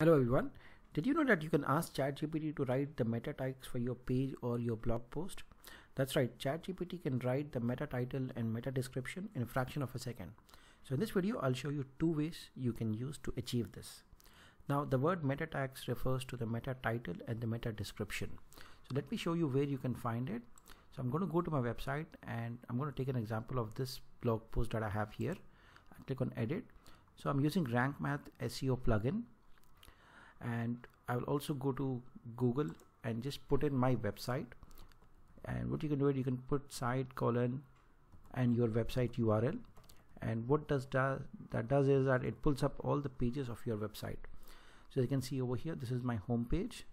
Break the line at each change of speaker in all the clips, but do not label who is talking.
Hello everyone. Did you know that you can ask ChatGPT to write the meta tags for your page or your blog post? That's right, ChatGPT can write the meta title and meta description in a fraction of a second. So in this video, I'll show you two ways you can use to achieve this. Now the word meta tags refers to the meta title and the meta description. So let me show you where you can find it. So I'm going to go to my website and I'm going to take an example of this blog post that I have here. I click on edit. So I'm using Rank Math SEO plugin and I will also go to Google and just put in my website. And what you can do is you can put site colon and your website URL and what does that that does is that it pulls up all the pages of your website. So you can see over here this is my home page.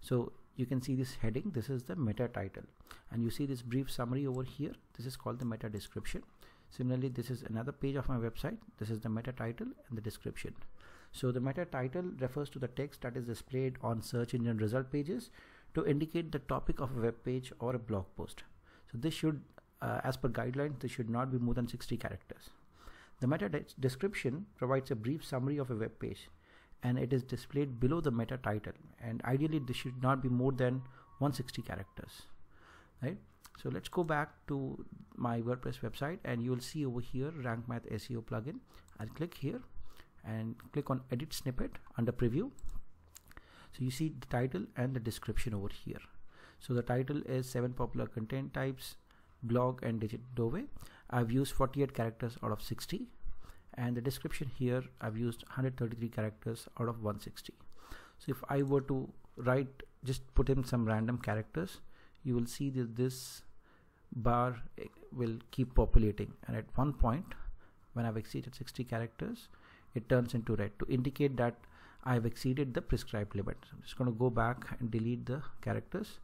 So you can see this heading this is the meta title. And you see this brief summary over here. This is called the meta description. Similarly this is another page of my website. This is the meta title and the description so the meta title refers to the text that is displayed on search engine result pages to indicate the topic of a web page or a blog post. So this should, uh, as per guidelines, this should not be more than 60 characters. The meta de description provides a brief summary of a web page and it is displayed below the meta title and ideally this should not be more than 160 characters right so let's go back to my WordPress website and you will see over here rank math SEO plugin I'll click here and click on edit snippet under preview. So you see the title and the description over here. So the title is seven popular content types blog and digital doorway. I've used 48 characters out of 60 and the description here I've used 133 characters out of 160 so if I were to write just put in some random characters you will see that this bar eh, will keep populating. And at one point when I've exceeded 60 characters it turns into red to indicate that I've exceeded the prescribed limit. So I'm just going to go back and delete the characters.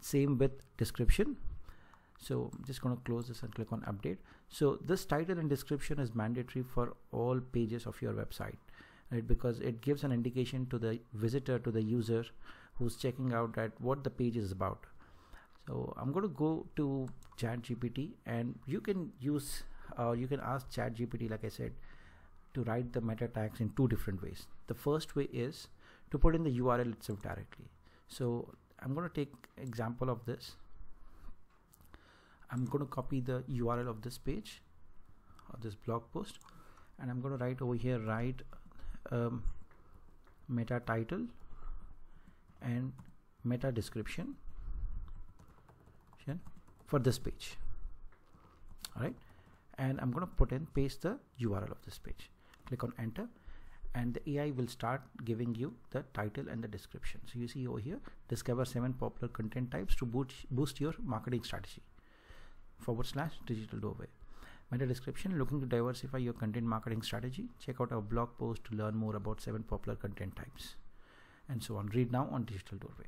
Same with description. So I'm just going to close this and click on update. So this title and description is mandatory for all pages of your website, right? Because it gives an indication to the visitor, to the user who's checking out that what the page is about. So I'm going to go to ChatGPT and you can use, uh, you can ask ChatGPT, like I said, to write the meta tags in two different ways. The first way is to put in the URL itself directly. So I'm going to take example of this. I'm going to copy the URL of this page of this blog post and I'm going to write over here write um, meta title and meta description for this page all right and I'm going to put in paste the URL of this page click on enter and the AI will start giving you the title and the description. So you see over here, discover seven popular content types to boost, boost your marketing strategy forward slash digital doorway. Meta description, looking to diversify your content marketing strategy. Check out our blog post to learn more about seven popular content types and so on. Read now on digital doorway.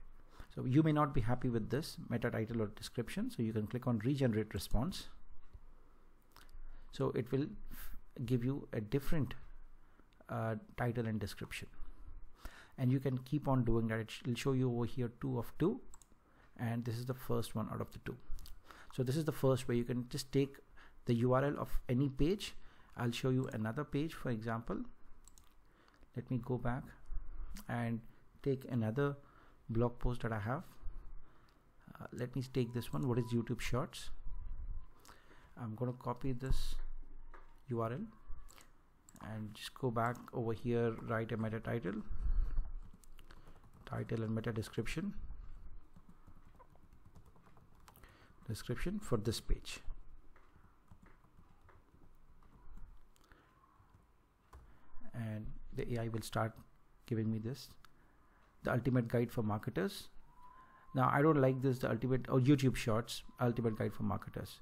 So you may not be happy with this meta title or description. So you can click on regenerate response. So it will give you a different uh, title and description. And you can keep on doing that. It will show you over here two of two and this is the first one out of the two. So this is the first way. You can just take the URL of any page. I'll show you another page for example. Let me go back and take another blog post that I have. Uh, let me take this one. What is YouTube shorts? I'm going to copy this URL and just go back over here write a meta title title and meta description description for this page. And the AI will start giving me this. The ultimate guide for marketers. Now I don't like this the ultimate or oh, YouTube shorts ultimate guide for marketers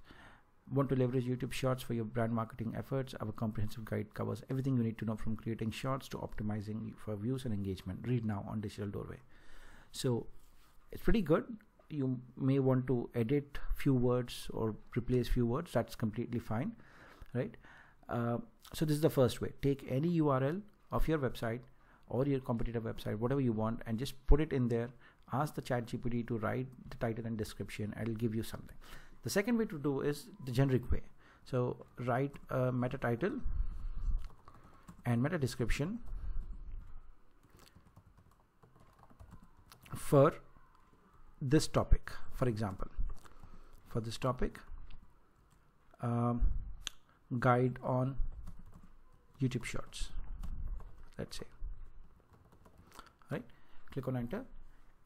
Want to leverage YouTube Shorts for your brand marketing efforts? Our comprehensive guide covers everything you need to know from creating shorts to optimizing for views and engagement. Read now on Digital Doorway. So it's pretty good. You may want to edit few words or replace few words. That's completely fine, right? Uh, so this is the first way. Take any URL of your website or your competitor website, whatever you want, and just put it in there. Ask the Chat GPT to write the title and description. It'll give you something. The second way to do is the generic way. So write a meta title and meta description for this topic. For example for this topic um, guide on YouTube shorts let's say. Right? Click on enter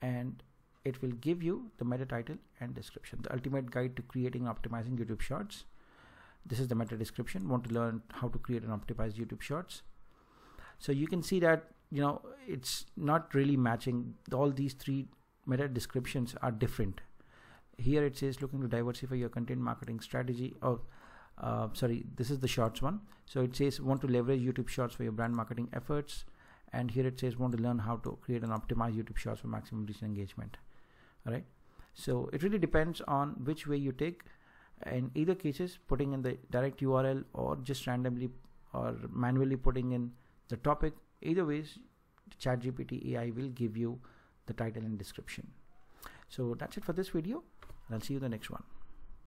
and it will give you the meta title and description. The ultimate guide to creating optimizing YouTube shorts. This is the meta description. Want to learn how to create and optimize YouTube shorts. So you can see that you know it's not really matching. All these three meta descriptions are different. Here it says looking to diversify your content marketing strategy. Or uh, sorry this is the shorts one. So it says want to leverage youtube shorts for your brand marketing efforts. And here it says want to learn how to create and optimize youtube shorts for maximum reach and engagement all right so it really depends on which way you take in either cases putting in the direct url or just randomly or manually putting in the topic either ways ChatGPT AI will give you the title and description. So that's it for this video and I'll see you in the next one.